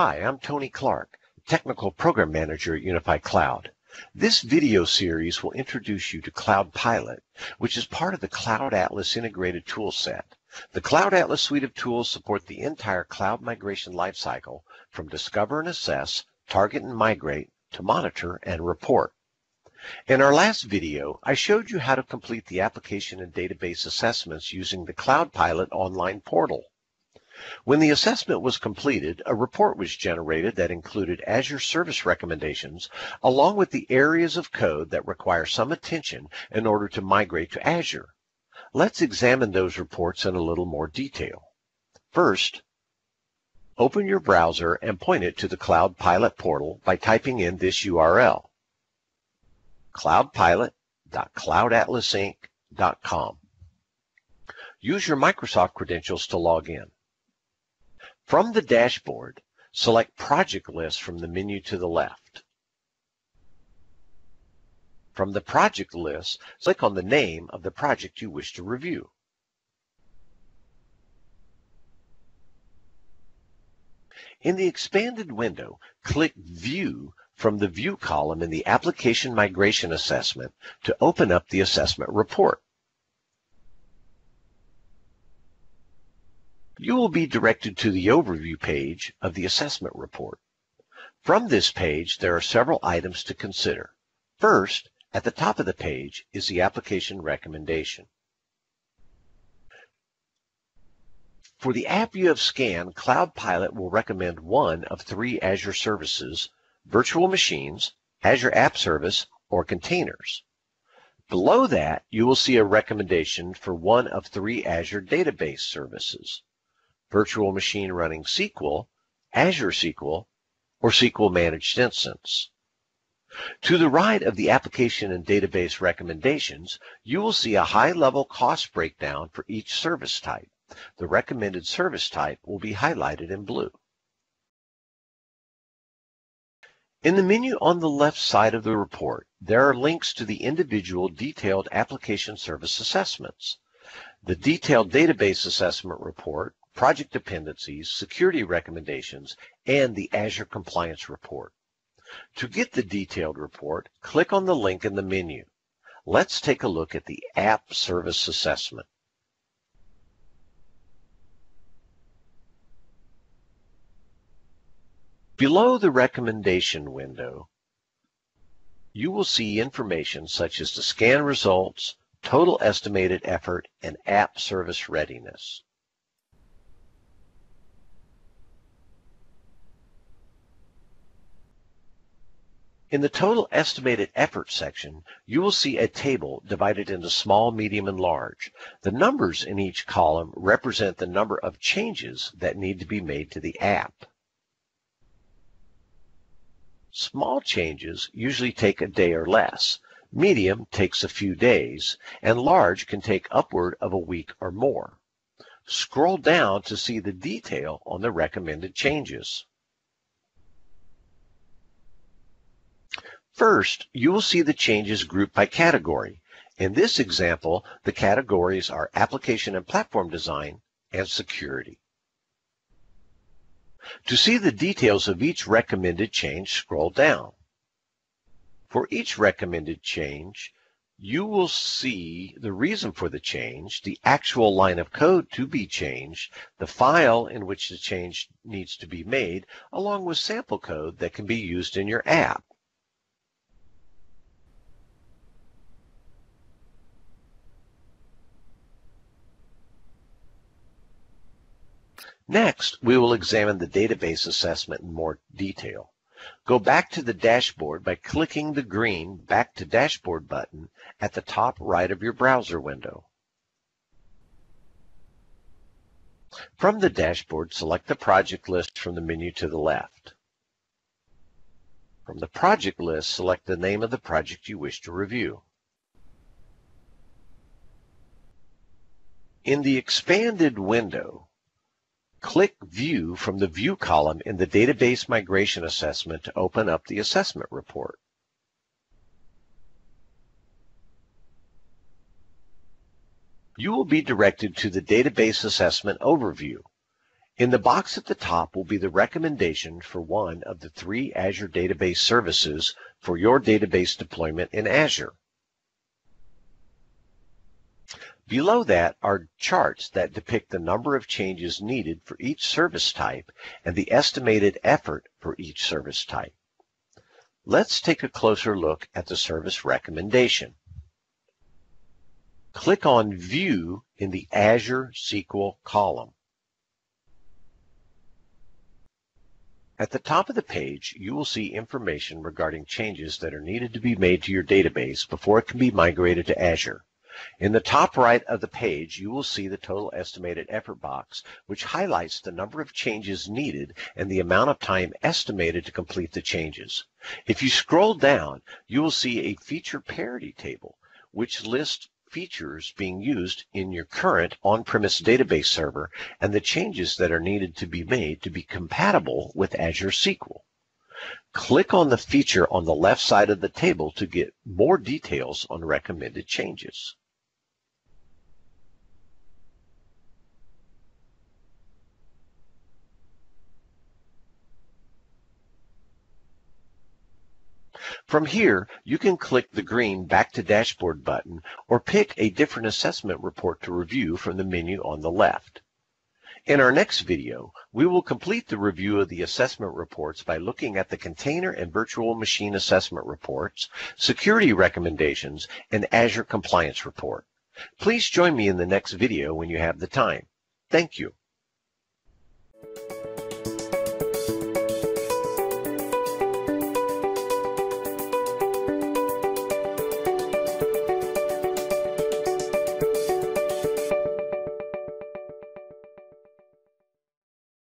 Hi, I'm Tony Clark, Technical Program Manager at Unify Cloud. This video series will introduce you to Cloud Pilot, which is part of the Cloud Atlas integrated toolset. The Cloud Atlas suite of tools support the entire cloud migration lifecycle from discover and assess, target and migrate, to monitor and report. In our last video, I showed you how to complete the application and database assessments using the Cloud Pilot online portal. When the assessment was completed, a report was generated that included Azure service recommendations along with the areas of code that require some attention in order to migrate to Azure. Let's examine those reports in a little more detail. First, open your browser and point it to the Cloud Pilot portal by typing in this URL, cloudpilot.cloudatlasinc.com. Use your Microsoft credentials to log in. From the dashboard, select Project List from the menu to the left. From the project list, click on the name of the project you wish to review. In the expanded window, click View from the View column in the Application Migration Assessment to open up the assessment report. You will be directed to the overview page of the assessment report. From this page, there are several items to consider. First, at the top of the page is the application recommendation. For the app you have scanned, Cloud Pilot will recommend one of three Azure services, virtual machines, Azure App Service, or containers. Below that, you will see a recommendation for one of three Azure database services virtual machine running SQL, Azure SQL, or SQL Managed Instance. To the right of the application and database recommendations, you will see a high-level cost breakdown for each service type. The recommended service type will be highlighted in blue. In the menu on the left side of the report, there are links to the individual detailed application service assessments. The detailed database assessment report project dependencies, security recommendations, and the Azure Compliance Report. To get the detailed report, click on the link in the menu. Let's take a look at the App Service Assessment. Below the recommendation window, you will see information such as the scan results, total estimated effort, and app service readiness. In the total estimated effort section, you will see a table divided into small, medium, and large. The numbers in each column represent the number of changes that need to be made to the app. Small changes usually take a day or less. Medium takes a few days, and large can take upward of a week or more. Scroll down to see the detail on the recommended changes. First, you will see the changes grouped by category. In this example, the categories are application and platform design and security. To see the details of each recommended change, scroll down. For each recommended change, you will see the reason for the change, the actual line of code to be changed, the file in which the change needs to be made, along with sample code that can be used in your app. Next, we will examine the database assessment in more detail. Go back to the dashboard by clicking the green Back to Dashboard button at the top right of your browser window. From the dashboard, select the project list from the menu to the left. From the project list, select the name of the project you wish to review. In the expanded window, Click View from the View column in the Database Migration Assessment to open up the assessment report. You will be directed to the Database Assessment Overview. In the box at the top will be the recommendation for one of the three Azure Database services for your database deployment in Azure. Below that are charts that depict the number of changes needed for each service type and the estimated effort for each service type. Let's take a closer look at the service recommendation. Click on View in the Azure SQL column. At the top of the page, you will see information regarding changes that are needed to be made to your database before it can be migrated to Azure. In the top right of the page, you will see the total estimated effort box, which highlights the number of changes needed and the amount of time estimated to complete the changes. If you scroll down, you will see a feature parity table, which lists features being used in your current on-premise database server and the changes that are needed to be made to be compatible with Azure SQL. Click on the feature on the left side of the table to get more details on recommended changes. From here, you can click the green Back to Dashboard button or pick a different assessment report to review from the menu on the left. In our next video, we will complete the review of the assessment reports by looking at the container and virtual machine assessment reports, security recommendations, and Azure Compliance Report. Please join me in the next video when you have the time. Thank you.